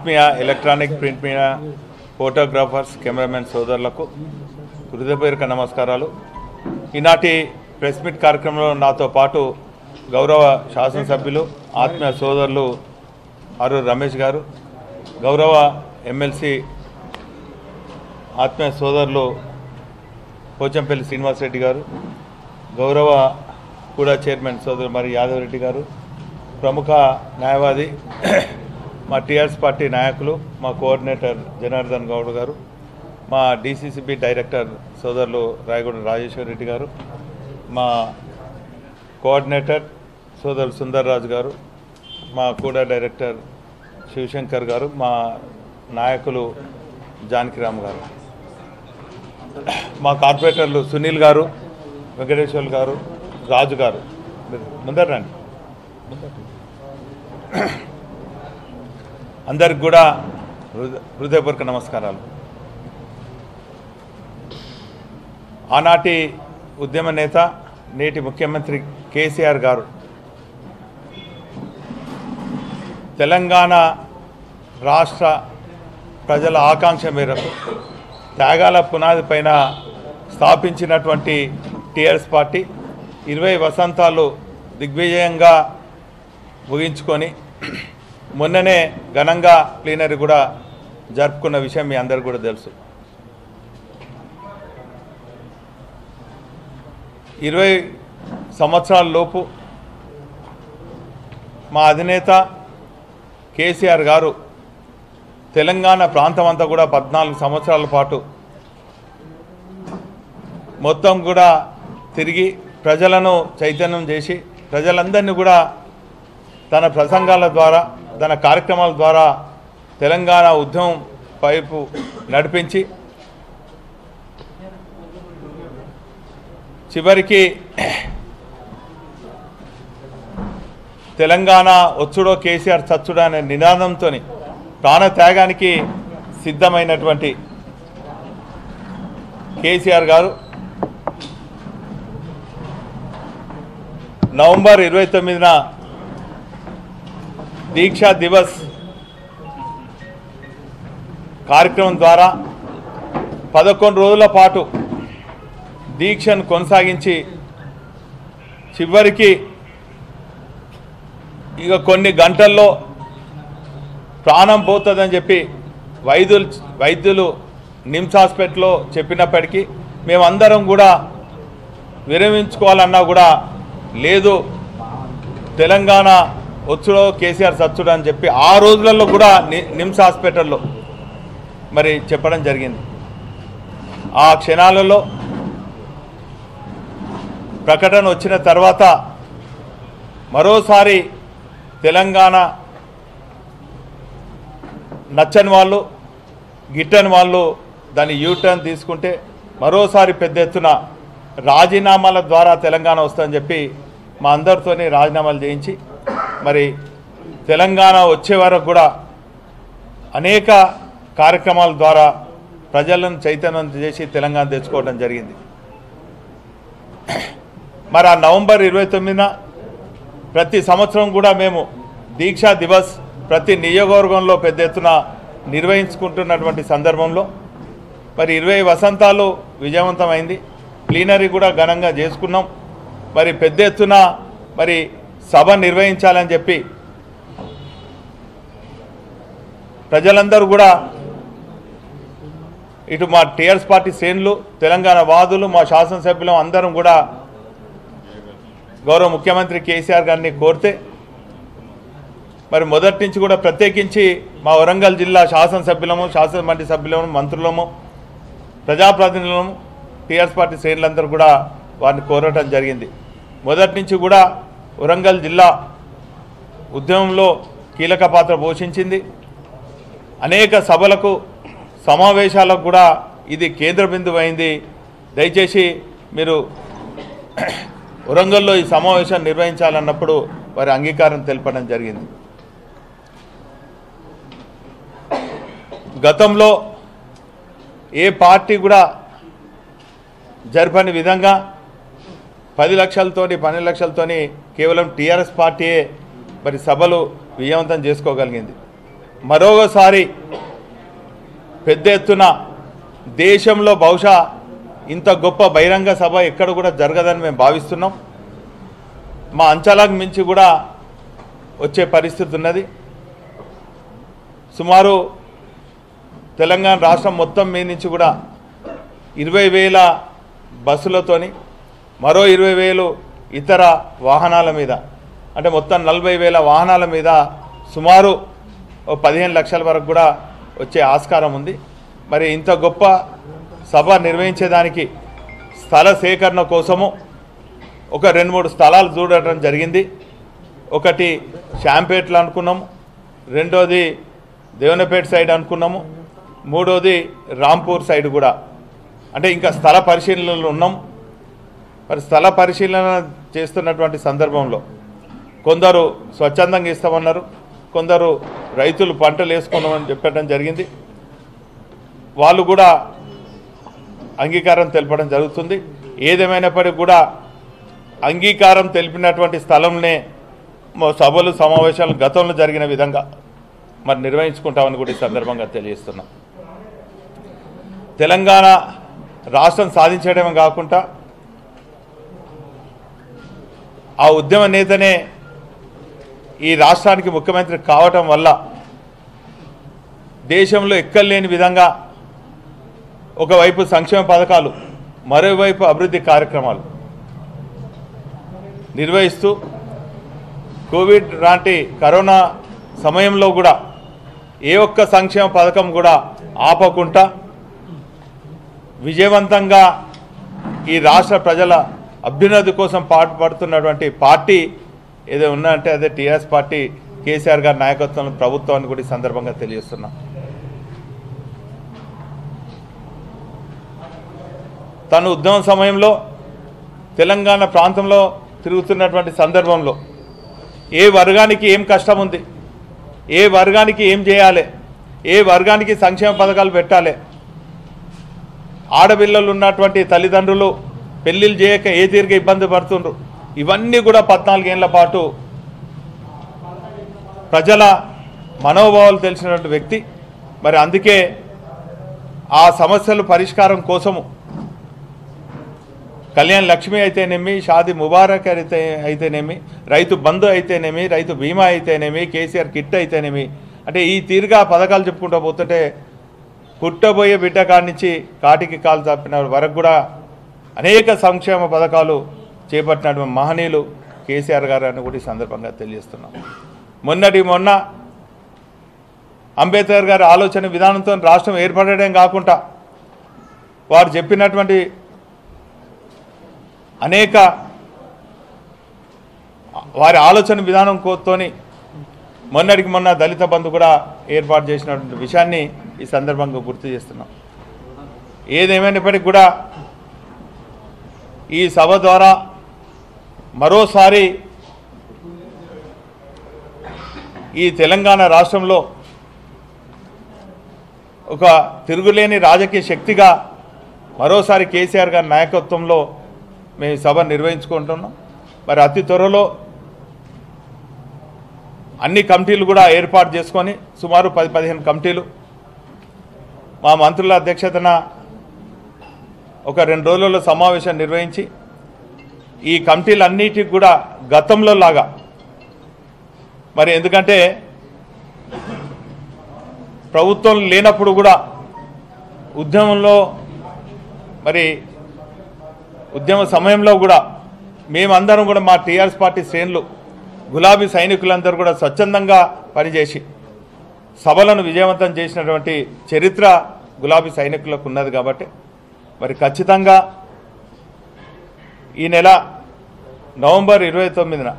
ఆత్మీయ electronic print media photographers cameramen సోదరులకు హృదయపూర్వక నమస్కారాలు. ఈనాటి ప్రెస్ మీట్ కార్యక్రమంలో నాతో పాటు గౌరవ శాసనసభ్యులు ఆత్మీయ సోదరులు ఆరు రమేష్ గారు గౌరవ ఎమ్మెల్సీ ఆత్మీయ సోదరులు పోచంపల్లి శ్రీనివాసరెడ్డి గారు గౌరవ కూడా చైర్మన్ సోదరు మరి యాదవ్ రెడ్డి గారు ప్రముఖ న్యాయవాది మా టీఆర్ఎస్ పార్టీ నాయకులు మా కోఆర్డినేటర్ జనార్దన్ గౌడ్ గారు మా డీసీసీబీ డైరెక్టర్ సోదరులు రాయగూడ రాజేశ్వర రెడ్డి గారు మా కోఆర్డినేటర్ సోదరులు సుందర్ రాజు గారు మా కూడా డైరెక్టర్ శివశంకర్ గారు మా నాయకులు జానకిరామ్ గారు. మా కార్పొరేటర్లు సునీల్ గారు వెంకటేశ్వర్ గారు రాజు గారు. ముందరండి ముందర రండి. అందరికి కూడా హృదయపూర్వక నమస్కారాలు. ఆనాటి ఉద్యమ నేత నేటి ముఖ్యమంత్రి కేసీఆర్ గారు తెలంగాణ రాష్ట్ర ప్రజల ఆకాంక్ష మేరకు త్యాగాల పునాది పైన స్థాపించినటువంటి టీఆర్ఎస్ పార్టీ ఇరవై వసంతాలు దిగ్విజయంగా ముగించుకొని మొన్ననే ఘనంగా ప్లీనరీ కూడా జరుపుకున్న విషయం మీ అందరికి కూడా తెలుసు. ఇరవై సంవత్సరాల లోపు మా అధినేత కేసీఆర్ గారు తెలంగాణ ప్రాంతం అంతా కూడా పద్నాలుగు సంవత్సరాల పాటు మొత్తం కూడా తిరిగి ప్రజలను చైతన్యం చేసి ప్రజలందరినీ కూడా తన ప్రసంగాల ద్వారా తన కార్యక్రమాల ద్వారా తెలంగాణ ఉద్యమం వైపు నడిపించి చివరికి తెలంగాణ వచ్చుడో కేసీఆర్ చచ్చుడో అనే నినాదంతో ప్రాణత్యాగానికి సిద్ధమైనటువంటి కేసీఆర్ గారు నవంబర్ ఇరవై తొమ్మిదిన దీక్షా దివస్ కార్యక్రమం ద్వారా పదకొండు రోజుల పాటు దీక్షను కొనసాగించి చివరికి ఇక కొన్ని గంటల్లో ప్రాణం పోతుందని చెప్పి వైద్యులు వైద్యులు నిమ్స్ హాస్పిటల్లో చెప్పినప్పటికీ మేమందరం కూడా విరమించుకోవాలన్నా కూడా లేదు. తెలంగాణ వచ్చుడో కేసీఆర్ సచ్చుడో అని చెప్పి ఆ రోజులలో కూడా ని- నిమ్స్ హాస్పిటల్లో మరి చెప్పడం జరిగింది. ఆ క్షణాలలో ప్రకటన వచ్చిన తర్వాత మరోసారి తెలంగాణ నచ్చని వాళ్ళు గిట్టని వాళ్ళు దాన్ని యూటర్న్ తీసుకుంటే మరోసారి పెద్ద ఎత్తున రాజీనామాల ద్వారా తెలంగాణ వస్తుందని చెప్పి మా అందరితోని రాజీనామాలు చేయించి మరి తెలంగాణ వచ్చే వరకు కూడా అనేక కార్యక్రమాల ద్వారా ప్రజలను చైతన్యం చేసి తెలంగాణ తెచ్చుకోవడం జరిగింది. మరి ఆ నవంబర్ ఇరవై తొమ్మిదిన ప్రతి సంవత్సరం కూడా మేము దీక్షా దివస్ ప్రతి నియోజకవర్గంలో పెద్ద ఎత్తున నిర్వహించుకుంటున్నటువంటి సందర్భంలో మరి ఇరవై వసంతాలు విజయవంతమైంది. ప్లీనరీ కూడా ఘనంగా చేసుకున్నాం. మరి పెద్ద ఎత్తున మరి సభ నిర్వహించాలని చెప్పి ప్రజలందరూ కూడా ఇటు మా టీఆర్ఎస్ పార్టీ శ్రేణులు తెలంగాణ వాదులు మా శాసనసభ్యులం అందరం కూడా గౌరవ ముఖ్యమంత్రి కేసీఆర్ గారిని కోరితే మరి మొదటి నుంచి కూడా ప్రత్యేకించి మా వరంగల్ జిల్లా శాసనసభ్యులము శాసన సభ్యులము మంత్రులము ప్రజాప్రతినిధులము టీఆర్ఎస్ పార్టీ శ్రేణులందరూ కూడా వారిని కోరటం జరిగింది. మొదటి నుంచి కూడా వరంగల్ జిల్లా ఉద్యమంలో కీలక పాత్ర పోషించింది. అనేక సభలకు సమావేశాలకు కూడా ఇది కేంద్ర బిందువు అయింది దయచేసి మీరు వరంగల్లో ఈ సమావేశం నిర్వహించాలన్నప్పుడు వారి అంగీకారం తెలపడం జరిగింది. గతంలో ఏ పార్టీ కూడా జరపని విధంగా పది లక్షలతోని పన్నెండు లక్షలతోని కేవలం టీఆర్ఎస్ పార్టీయే మరి సభలు విజయవంతం చేసుకోగలిగింది. మరొకసారి పెద్ద ఎత్తున దేశంలో బహుశా ఇంత గొప్ప బహిరంగ సభ ఎక్కడ కూడా జరగదని మేము భావిస్తున్నాం. మా అంచనాకు మించి కూడా వచ్చే పరిస్థితి ఉన్నది. సుమారు తెలంగాణ రాష్ట్రం మొత్తం మీద నుంచి కూడా ఇరవై వేల బస్సులతోని మరో ఇరవై వేలు ఇతర వాహనాల మీద. అంటే మొత్తం నలభై వేల వాహనాల మీద సుమారు ఓ పదిహేను లక్షల వరకు కూడా వచ్చే ఆస్కారం ఉంది. మరి ఇంత గొప్ప సభ నిర్వహించేదానికి స్థల సేకరణ కోసము ఒక రెండు మూడు స్థలాలు చూడటం జరిగింది. ఒకటి శాంపేట్లు అనుకున్నాము. రెండోది దేవనపేట సైడ్ అనుకున్నాము. మూడోది రాంపూర్ సైడ్ కూడా. అంటే ఇంకా స్థల పరిశీలనలు ఉన్నాం. మరి స్థల పరిశీలన చేస్తున్నటువంటి సందర్భంలో కొందరు స్వచ్ఛందంగా ఇస్తామన్నారు కొందరు రైతులు పంటలు వేసుకున్నామని చెప్పడం జరిగింది. వాళ్ళు కూడా అంగీకారం తెలపడం జరుగుతుంది. ఏదేమైనప్పటికీ కూడా అంగీకారం తెలిపినటువంటి స్థలంనే సభలు సమావేశాలు గతంలో జరిగిన విధంగా మరి నిర్వహించుకుంటామని కూడా ఈ సందర్భంగా తెలియజేస్తున్నాం. తెలంగాణ రాష్ట్రం సాధించడమే కాకుండా ఆ ఉద్యమ నేతనే ఈ రాష్ట్రానికి ముఖ్యమంత్రి కావటం వల్ల దేశంలో ఎక్కలేని విధంగా ఒకవైపు సంక్షేమ పథకాలు మరోవైపు అభివృద్ధి కార్యక్రమాలు నిర్వహిస్తూ కోవిడ్ లాంటి కరోనా సమయంలో కూడా ఏ ఒక్క సంక్షేమ పథకం కూడా ఆపకుండా విజయవంతంగా ఈ రాష్ట్ర ప్రజల అభ్యున్నతి కోసం పాటుపడుతున్నటువంటి పార్టీ ఏదో అంటే అదే టీఆర్ఎస్ పార్టీ కేసీఆర్ గారి నాయకత్వంలో ప్రభుత్వాన్ని కూడా ఈ సందర్భంగా తెలియజేస్తున్నాం. తను ఉద్యమ సమయంలో తెలంగాణ ప్రాంతంలో తిరుగుతున్నటువంటి సందర్భంలో ఏ వర్గానికి ఏం కష్టం ఉంది ఏ వర్గానికి ఏం చేయాలి ఏ వర్గానికి సంక్షేమ పథకాలు పెట్టాలి ఆడపిల్లలు ఉన్నటువంటి తల్లిదండ్రులు పెళ్ళిళ్ళు చేయక ఏ తీరుగా ఇబ్బంది పడుతుండ్రు? ఇవన్నీ కూడా పద్నాలుగేళ్ళ పాటు ప్రజల మనోభావాలు తెలిసినటువంటి వ్యక్తి. మరి అందుకే ఆ సమస్యలు పరిష్కారం కోసము కళ్యాణ్ లక్ష్మి అయితేనేమి షాది ముబారక్ అయితే అయితేనేమి రైతు బంధు అయితేనేమి రైతు బీమా అయితేనేమి కేసీఆర్ కిట్ అయితేనేమి. అంటే ఈ తీరుగా పథకాలు చెప్పుకుంటూ పోతుంటే పుట్టబోయే బిడ్డ కాడి నుంచి కాటికి కాలు తప్పిన వరకు కూడా అనేక సంక్షేమ పథకాలు చేపట్టినటువంటి మహనీయులు కేసీఆర్ గారు అని కూడా ఈ సందర్భంగా తెలియజేస్తున్నాం. మొన్నటి మొన్న అంబేద్కర్ గారి ఆలోచన విధానంతో రాష్ట్రం ఏర్పడడం కాకుండా వారు చెప్పినటువంటి అనేక వారి ఆలోచన విధానం కోతోని మొన్నటికి మొన్న దళిత బంధు కూడా ఏర్పాటు చేసినటువంటి విషయాన్ని ఈ సందర్భంగా గుర్తు చేస్తున్నాం. ఏదేమైనప్పటికీ కూడా ఈ సభ ద్వారా మరోసారి ఈ తెలంగాణ రాష్ట్రంలో ఒక తిరుగులేని రాజకీయ శక్తిగా మరోసారి కేసీఆర్ గారి నాయకత్వంలో మేము సభ నిర్వహించుకుంటున్నాం. మరి అతి త్వరలో అన్ని కమిటీలు కూడా ఏర్పాటు చేసుకొని సుమారు పది పదిహేను కమిటీలు మా మంత్రుల అధ్యక్షతన ఒక రెండు రోజులలో సమావేశం నిర్వహించి ఈ కమిటీలన్నిటికి కూడా గతంలో లాగా. మరి ఎందుకంటే ప్రభుత్వం లేనప్పుడు కూడా ఉద్యమంలో మరి ఉద్యమ సమయంలో కూడా మేమందరం కూడా మా టీఆర్ఎస్ పార్టీ శ్రేణులు గులాబీ సైనికులందరూ కూడా స్వచ్ఛందంగా పనిచేసి సభలను విజయవంతం చేసినటువంటి చరిత్ర గులాబీ సైనికులకు ఉన్నది కాబట్టి మరి ఖచ్చితంగా ఈ నెల నవంబర్ ఇరవై తొమ్మిదిన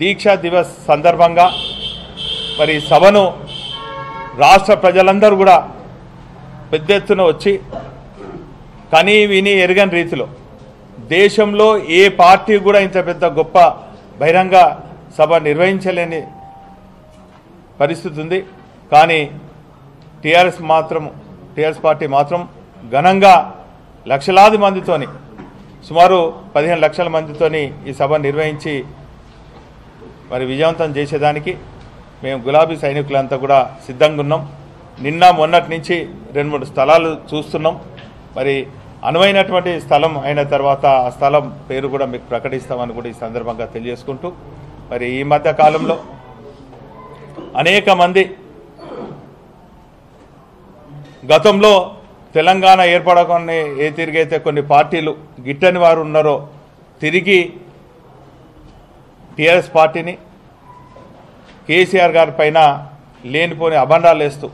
దీక్షా దివస్ సందర్భంగా మరి ఈ సభను రాష్ట్ర ప్రజలందరూ కూడా పెద్ద ఎత్తున వచ్చి కనీ విని ఎరగని రీతిలో దేశంలో ఏ పార్టీ కూడా ఇంత పెద్ద గొప్ప బహిరంగ సభ నిర్వహించలేని పరిస్థితి ఉంది. కానీ టీఆర్ఎస్ మాత్రం టీఆర్ఎస్ పార్టీ మాత్రం ఘనంగా లక్షలాది మందితోని సుమారు పదిహేను లక్షల మందితోని ఈ సభ నిర్వహించి మరి విజయవంతం చేసేదానికి మేము గులాబీ సైనికులంతా కూడా సిద్ధంగా ఉన్నాం. నిన్న మొన్నటి నుంచి రెండు మూడు స్థలాలు చూస్తున్నాం. మరి అనువైనటువంటి స్థలం అయిన తర్వాత ఆ స్థలం పేరు కూడా మీకు ప్రకటిస్తామని కూడా ఈ సందర్భంగా తెలియజేసుకుంటూ మరి ఈ మధ్య కాలంలో అనేక మంది గతంలో తెలంగాణ ఏర్పడకొని ఏ తిరిగైతే కొన్ని పార్టీలు గిట్టని వారు ఉన్నారో తిరిగి టీఆర్ఎస్ పార్టీని కేసీఆర్ గారి పైన లేనిపోని అభండాలు వేస్తూ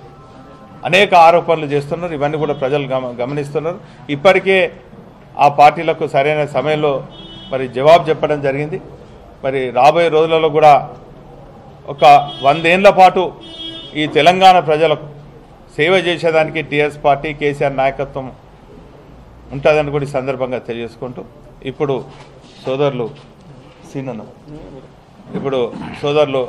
అనేక ఆరోపణలు చేస్తున్నారు. ఇవన్నీ కూడా ప్రజలు గమ గమనిస్తున్నారు. ఇప్పటికే ఆ పార్టీలకు సరైన సమయంలో మరి జవాబు చెప్పడం జరిగింది. మరి రాబోయే రోజులలో కూడా ఒక వందేళ్ళ పాటు ఈ తెలంగాణ ప్రజలకు సేవ చేసేదానికి టీఆర్ఎస్ పార్టీ కేసీఆర్ నాయకత్వం ఉంటుందని కూడా ఈ సందర్భంగా తెలియజేసుకుంటూ ఇప్పుడు సోదరులు సీనన్న. ఇప్పుడు సోదరులు